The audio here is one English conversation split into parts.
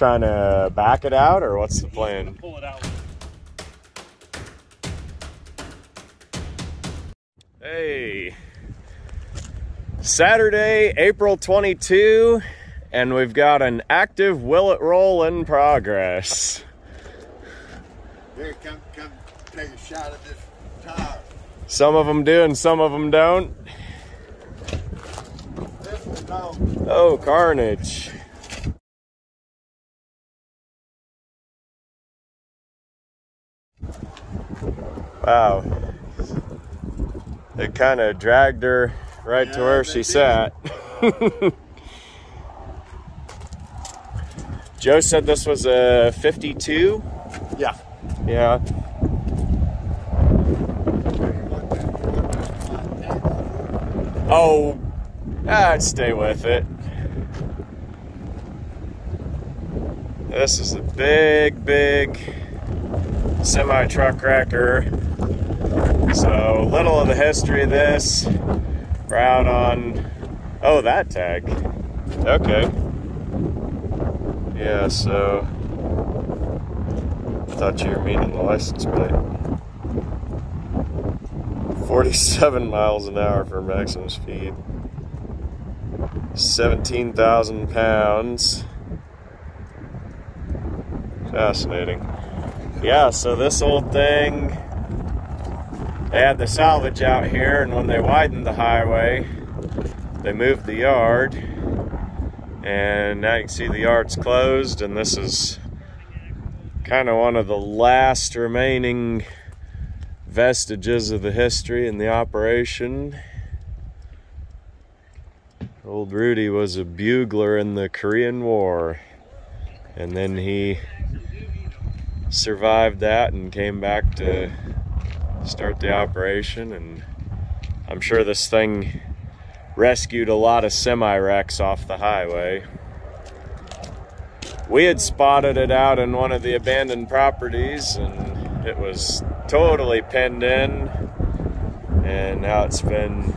Trying to back it out, or what's the plan? Pull it out. Hey, Saturday, April 22, and we've got an active will it roll in progress. Here, come, come take a shot of this tire. Some of them do and some of them don't. This one don't. Oh, carnage. Wow. It kind of dragged her right to where she sat. Joe said this was a 52. Yeah. Yeah. Oh, I'd stay with it. This is a big, big semi truck wrecker. So, little of the history of this. We're out on. Oh, that tag. Okay. Yeah, so. I thought you were meaning the license plate. 47 miles an hour for maximum speed. 17,000 pounds. Fascinating. Yeah, so this old thing, they had the salvage out here, and when they widened the highway, they moved the yard. And now you can see the yard's closed, and this is kind of one of the last remaining vestiges of the history and the operation. Old Rudy was a bugler in the Korean War, and then he survived that and came back to start the operation. And I'm sure this thing rescued a lot of semi wrecks off the highway. We had spotted it out in one of the abandoned properties, and it was totally pinned in. And now it's been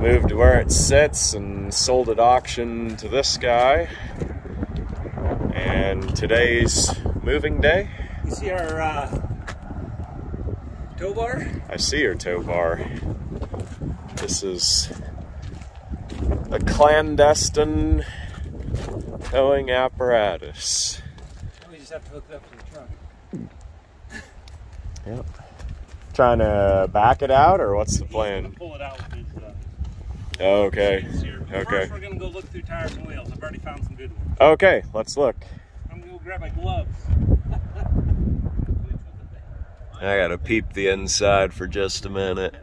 moved to where it sits and sold at auction to this guy. And today's moving day. You see our uh, tow bar? I see your tow bar. This is a clandestine towing apparatus. We just have to hook it up to the truck. Yep. Trying to back it out, or what's the plan? Pull it out. Uh, Okay. Okay. First, we're gonna go look through tires and wheels. I've already found some good ones. Okay, let's look. I'm gonna go grab my gloves. I gotta peep the inside for just a minute.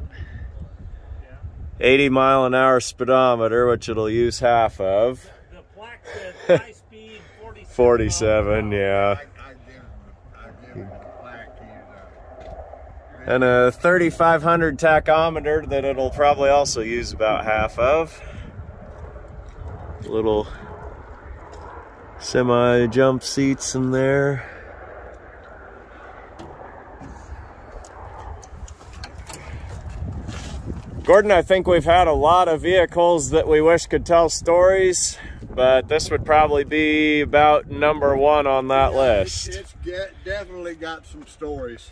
80 mile an hour speedometer, which it'll use half of. The plaque says high speed 47. 47, yeah. I, I give him, I give him a plaque. He's, And a 3500 tachometer that it'll probably also use about half of. Little semi jump seats in there. Gordon, I think we've had a lot of vehicles that we wish could tell stories, but this would probably be about number one on that list. It's, it's get, definitely got some stories.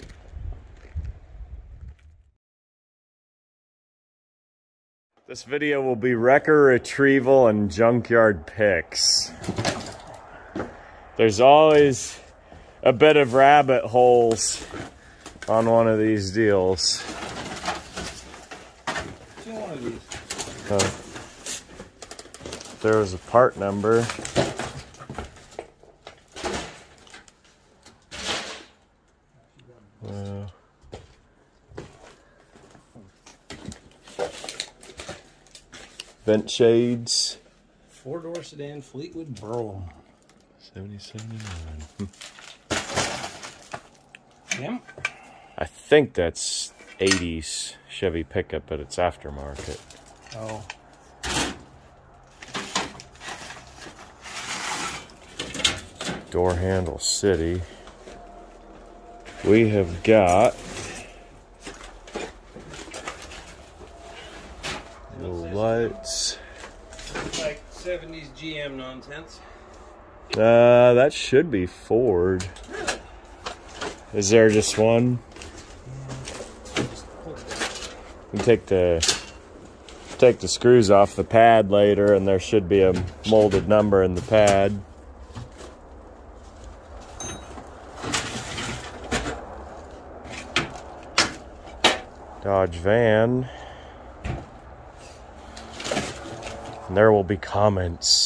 This video will be wrecker retrieval and junkyard picks. There's always a bit of rabbit holes on one of these deals. Uh, there was a part number. Vent shades. Four door sedan Fleetwood Brougham. 7079. Him? I think that's 80s Chevy pickup, but it's aftermarket. Oh. Door handle city. We have got the lights. Like 70s GM nonsense. Uh, that should be Ford. Is there just one? You take the take the screws off the pad later, and there should be a molded number in the pad. Dodge van. And there will be comments.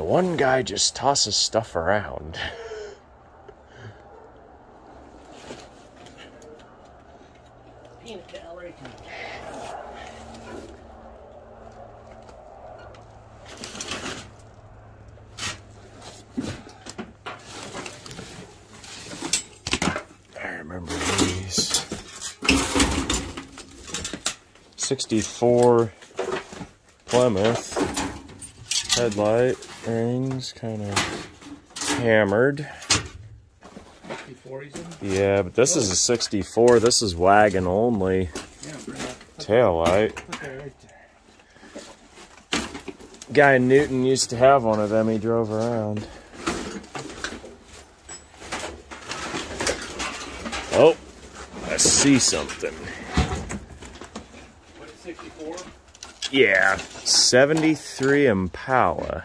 The one guy just tosses stuff around. I remember these. 64 Plymouth headlight rings kind of hammered. Before he's in. Yeah, but this is a 64. This is wagon only Yeah, bring that. tail light. Put that right there. Guy in Newton used to have one of them. He drove around. Oh, I see something. What, 64? Yeah, 73 Impala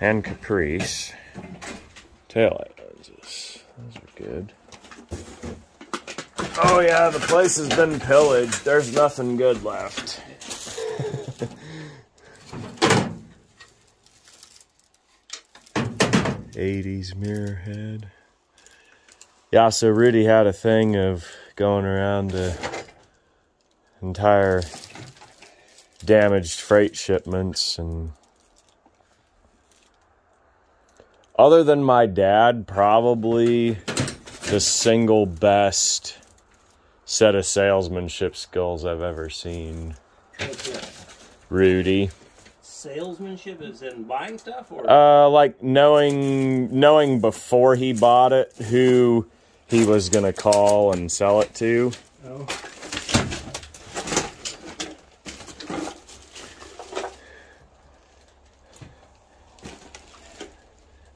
and Caprice. Taillight lenses. Those are good. Oh yeah, the place has been pillaged. There's nothing good left. Eighties mirror head. Yeah, so Rudy had a thing of going around the entire damaged freight shipments and other than my dad probably the single best set of salesmanship skills I've ever seen. Rudy. Salesmanship is in buying stuff or Uh like knowing knowing before he bought it who he was going to call and sell it to. no?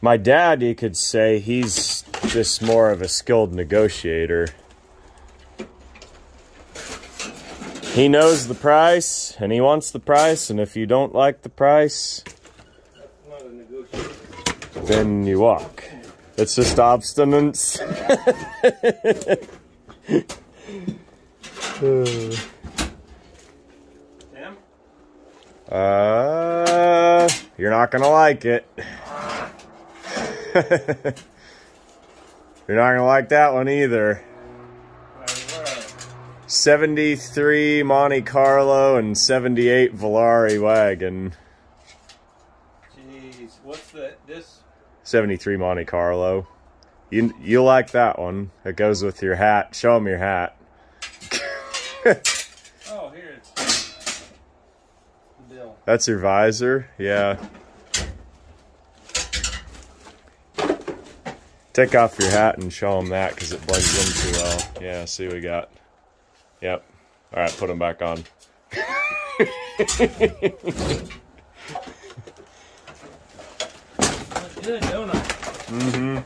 My dad, you could say, he's just more of a skilled negotiator. He knows the price and he wants the price, and if you don't like the price, Not a negotiator. then you walk. It's just obstinance. Uh, you're not gonna like it. you're not gonna like that one either. Where, where are they? 73 Monte Carlo and 78 Volare wagon. Jeez, what's the this? 73 Monte Carlo. You you like that one? It goes with your hat. Show them your hat. Oh, here it's the bill. That's your visor. Yeah. Take off your hat and show them that because it blends in too well. Yeah. See what we got. Yep. All right. Put them back on. Look good, don't I? Mm-hmm.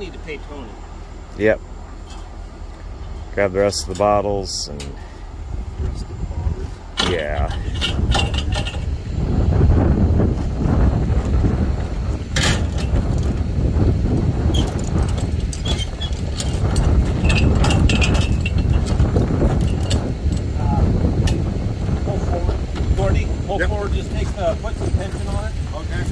Hey Tony. Yep. Grab the rest of the bottles and yeah. Uh, pull forward. Gordy, pull Yep. forward. Just take the, put some tension on it. Okay.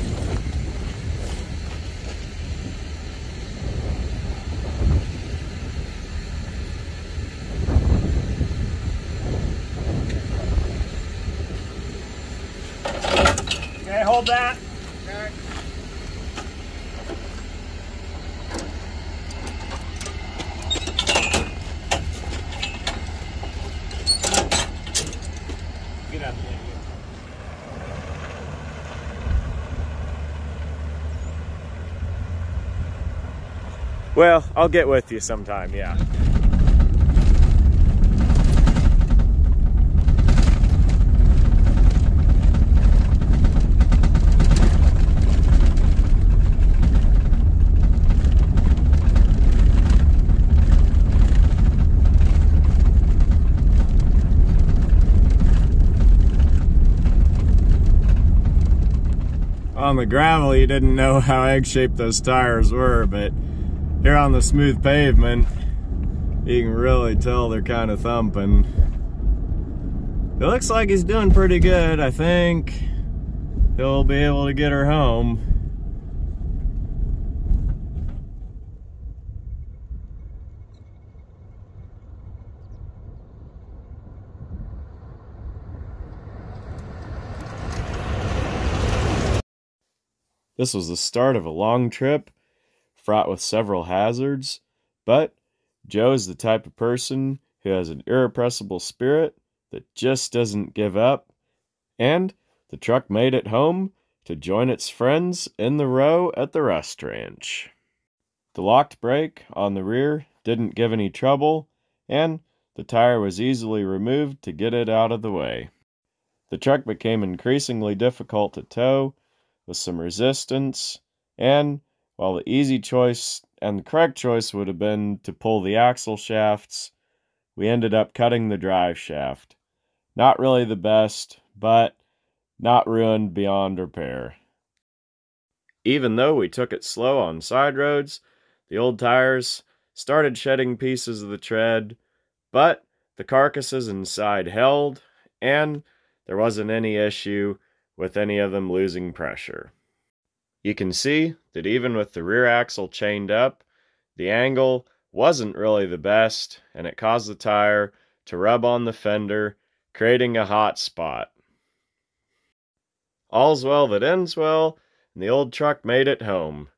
Okay, hold that. Okay. Get out of there. Well, I'll get with you sometime, yeah. On the gravel, you didn't know how egg-shaped those tires were, but here on the smooth pavement, you can really tell they're kind of thumping. It looks like he's doing pretty good. I think he'll be able to get her home. This was the start of a long trip fraught with several hazards, but Joe is the type of person who has an irrepressible spirit that just doesn't give up, and the truck made it home to join its friends in the row at the Rust Ranch. The locked brake on the rear didn't give any trouble, and the tire was easily removed to get it out of the way. The truck became increasingly difficult to tow with some resistance, and while the easy choice and the correct choice would have been to pull the axle shafts, we ended up cutting the drive shaft. Not really the best, but not ruined beyond repair. Even though we took it slow on side roads, the old tires started shedding pieces of the tread, but the carcasses inside held, and there wasn't any issue with any of them losing pressure. You can see that even with the rear axle chained up, the angle wasn't really the best, and it caused the tire to rub on the fender, creating a hot spot. All's well that ends well, and the old truck made it home.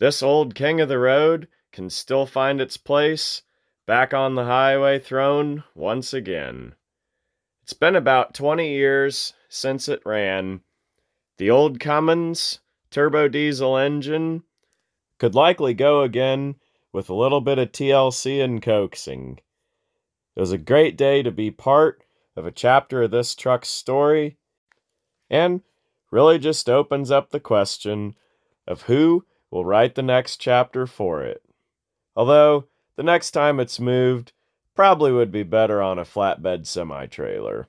This old king of the road can still find its place back on the highway throne once again. It's been about 20 years since it ran. The old Cummins turbo diesel engine could likely go again with a little bit of TLC and coaxing. It was a great day to be part of a chapter of this truck's story, and really just opens up the question of who will write the next chapter for it. Although, the next time it's moved, probably would be better on a flatbed semi trailer.